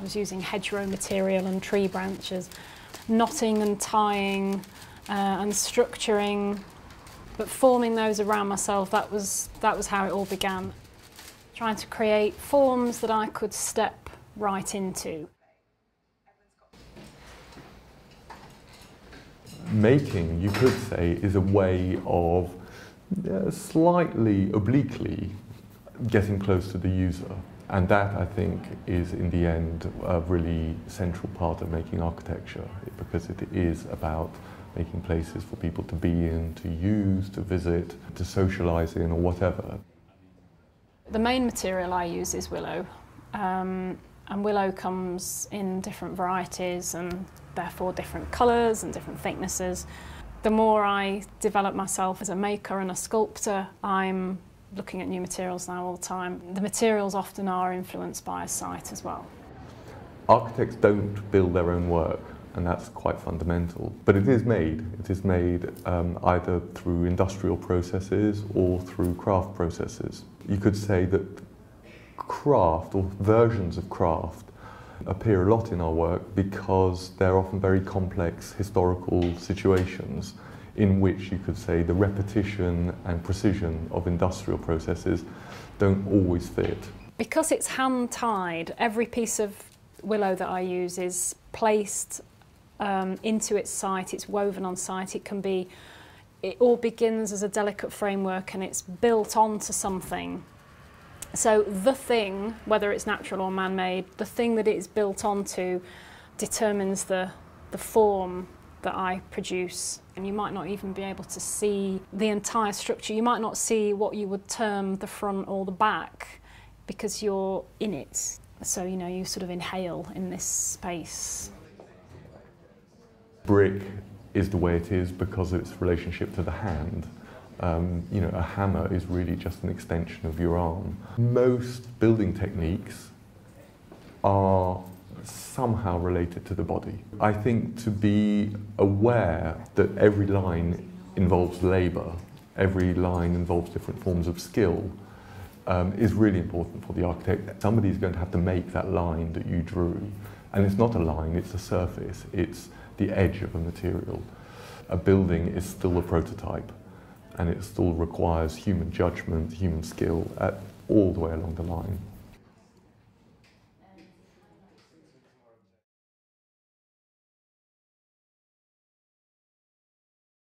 I was using hedgerow material and tree branches, knotting and tying uh, and structuring, but forming those around myself, that was, that was how it all began. Trying to create forms that I could step right into. Making, you could say, is a way of uh, slightly obliquely getting close to the user. And that, I think, is in the end a really central part of making architecture because it is about making places for people to be in, to use, to visit, to socialise in, or whatever. The main material I use is willow. Um, and willow comes in different varieties and therefore different colours and different thicknesses. The more I develop myself as a maker and a sculptor, I'm looking at new materials now all the time. The materials often are influenced by a site as well. Architects don't build their own work and that's quite fundamental. But it is made. It is made um, either through industrial processes or through craft processes. You could say that craft or versions of craft appear a lot in our work because they're often very complex historical situations in which you could say the repetition and precision of industrial processes don't always fit. Because it's hand tied, every piece of willow that I use is placed um, into its site, it's woven on site, it can be, it all begins as a delicate framework and it's built onto something. So the thing, whether it's natural or man-made, the thing that it is built onto determines the, the form that I produce. And you might not even be able to see the entire structure. You might not see what you would term the front or the back because you're in it. So, you know, you sort of inhale in this space. Brick is the way it is because of its relationship to the hand. Um, you know, a hammer is really just an extension of your arm. Most building techniques are somehow related to the body. I think to be aware that every line involves labour, every line involves different forms of skill, um, is really important for the architect. Somebody is going to have to make that line that you drew. And it's not a line, it's a surface, it's the edge of a material. A building is still a prototype and it still requires human judgment, human skill at all the way along the line.